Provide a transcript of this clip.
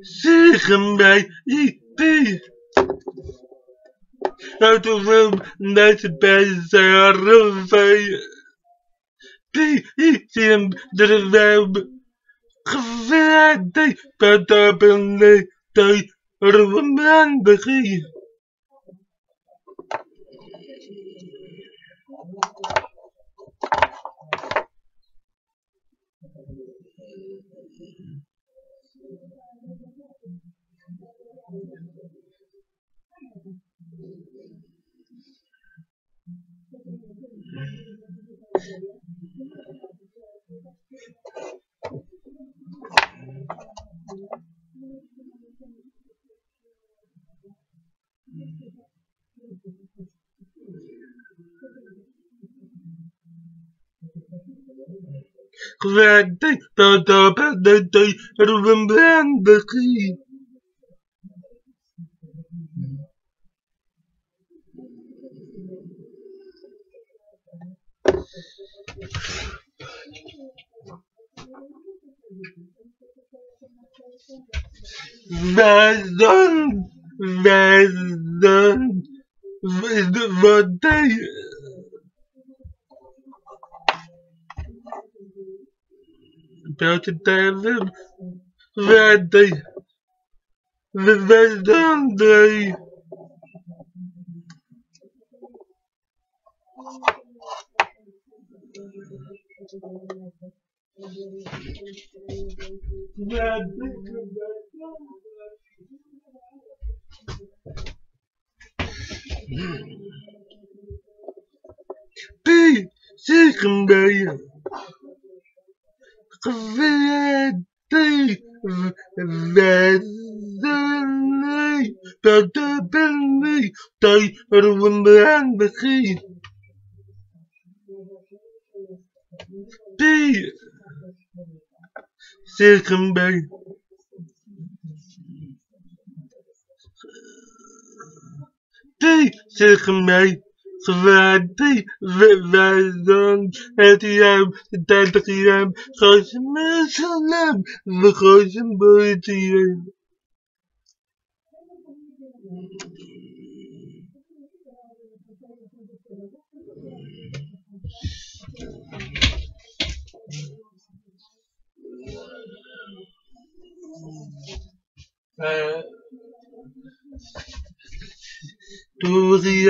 Zeggen bij IP. Uit de room met de bezerven. PICM de web. Gevaarde patapenle. Quanto da perdente rimembrando qui. Thank you. Verden, verden, verden. Buiten devil, verden, verden, verden. P. Zeggen bij gevaarde wijzen, dat de ben ik, dat er een brand begint. P. Bij P. Zeggen bij gevaarde wijzen, het ruim, de dertig ruim, grote mensen naam, we gooien to the